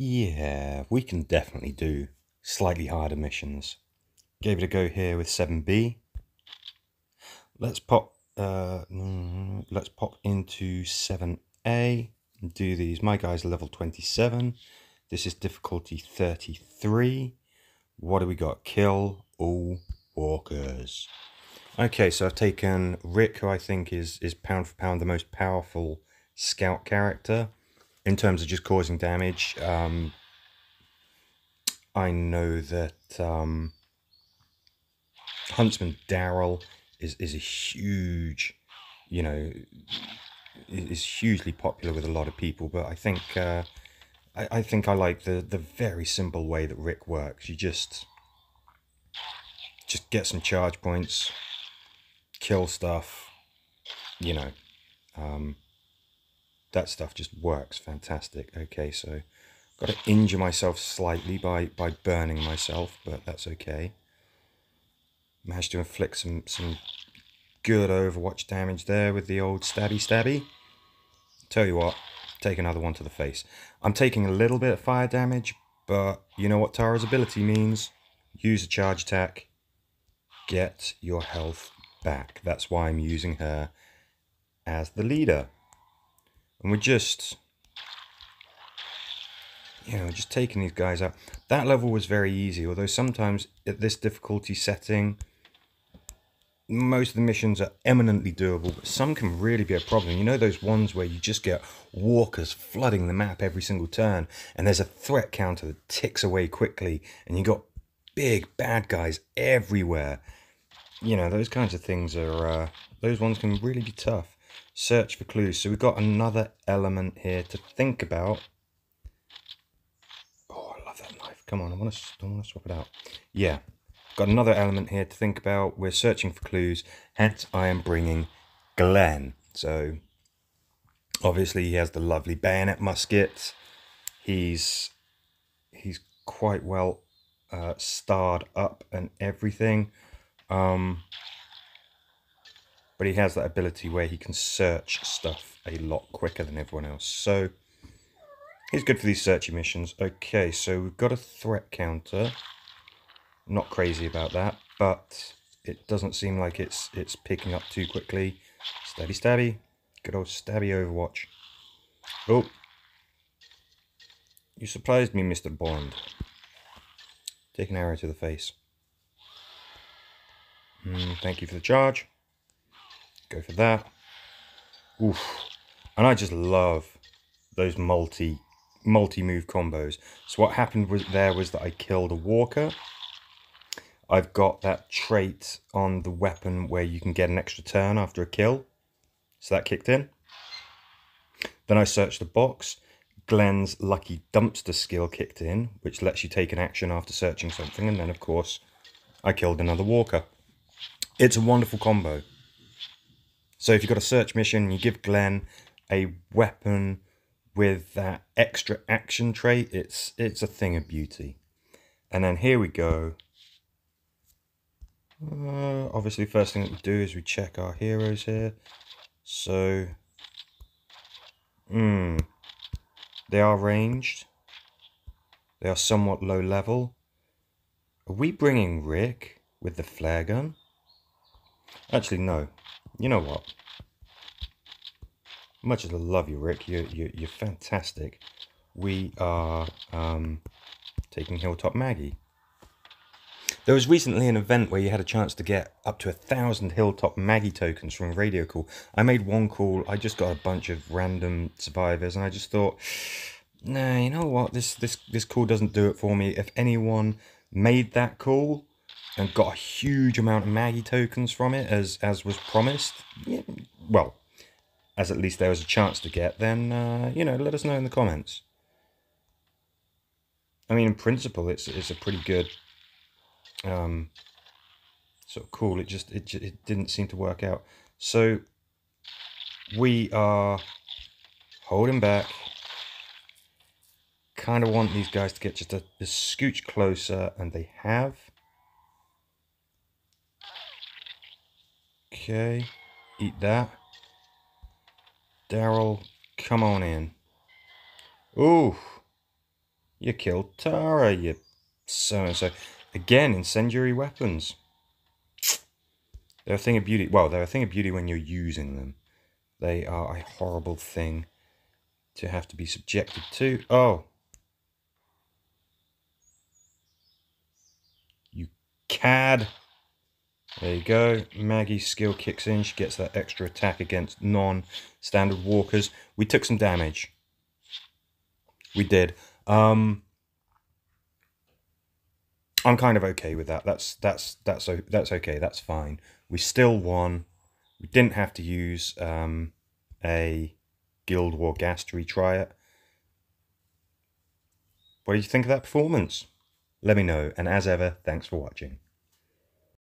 Yeah, we can definitely do slightly harder missions. Gave it a go here with 7B. Let's pop uh, mm, let's pop into 7A and do these. My guy's level 27. This is difficulty 33. What do we got? Kill all walkers. Okay, so I've taken Rick, who I think is, is pound for pound the most powerful scout character in terms of just causing damage. Um, I know that um, Huntsman Daryl is is a huge, you know, is hugely popular with a lot of people. But I think uh, I, I think I like the the very simple way that Rick works. You just just get some charge points, kill stuff, you know. Um, that stuff just works fantastic. Okay, so got to injure myself slightly by by burning myself, but that's okay managed to inflict some, some good Overwatch damage there with the old stabby stabby. Tell you what, take another one to the face. I'm taking a little bit of fire damage, but you know what Tara's ability means. Use a charge attack, get your health back. That's why I'm using her as the leader. And we're just, you know, just taking these guys out. That level was very easy, although sometimes at this difficulty setting, most of the missions are eminently doable, but some can really be a problem. You know those ones where you just get walkers flooding the map every single turn, and there's a threat counter that ticks away quickly, and you got big bad guys everywhere. You know those kinds of things are uh, those ones can really be tough. Search for clues. So we've got another element here to think about. Oh, I love that knife. Come on, I want to I want to swap it out. Yeah, Got another element here to think about. We're searching for clues, hence I am bringing Glenn. So obviously he has the lovely bayonet musket. He's he's quite well uh, starred up and everything. Um, but he has that ability where he can search stuff a lot quicker than everyone else. So he's good for these searchy missions. Okay, so we've got a threat counter not crazy about that, but it doesn't seem like it's it's picking up too quickly. Stabby stabby. Good old stabby overwatch. Oh. You surprised me, Mr. Bond. Take an arrow to the face. Mm, thank you for the charge. Go for that. Oof. And I just love those multi multi move combos. So what happened was there was that I killed a walker I've got that trait on the weapon where you can get an extra turn after a kill. So that kicked in. Then I searched the box. Glenn's lucky dumpster skill kicked in, which lets you take an action after searching something. And then, of course, I killed another walker. It's a wonderful combo. So if you've got a search mission, you give Glenn a weapon with that extra action trait, it's it's a thing of beauty. And then here we go. Uh, obviously, first thing that we do is we check our heroes here. So, hmm, they are ranged. They are somewhat low level. Are we bringing Rick with the flare gun? Actually, no. You know what? Much as I love you, Rick, you're, you're, you're fantastic. We are um, taking Hilltop Maggie. There was recently an event where you had a chance to get up to a thousand Hilltop Maggie tokens from Radio Call. I made one call. I just got a bunch of random survivors, and I just thought, nah, you know what? This this this call doesn't do it for me. If anyone made that call and got a huge amount of Maggie tokens from it, as as was promised, well, as at least there was a chance to get, then uh, you know, let us know in the comments. I mean, in principle, it's it's a pretty good um, sort of cool. It just it it didn't seem to work out. So we are holding back. Kind of want these guys to get just a, a scooch closer, and they have. Okay, eat that. Daryl, come on in. Ooh, You killed Tara, you so and so. Again, incendiary weapons. They're a thing of beauty. Well, they're a thing of beauty when you're using them. They are a horrible thing to have to be subjected to. Oh. You cad. There you go. Maggie's skill kicks in. She gets that extra attack against non-standard walkers. We took some damage. We did. Um, I'm kind of okay with that. That's that's that's that's okay. That's fine. We still won. We didn't have to use um, a Guild War gas to retry it. What did you think of that performance? Let me know. And as ever, thanks for watching.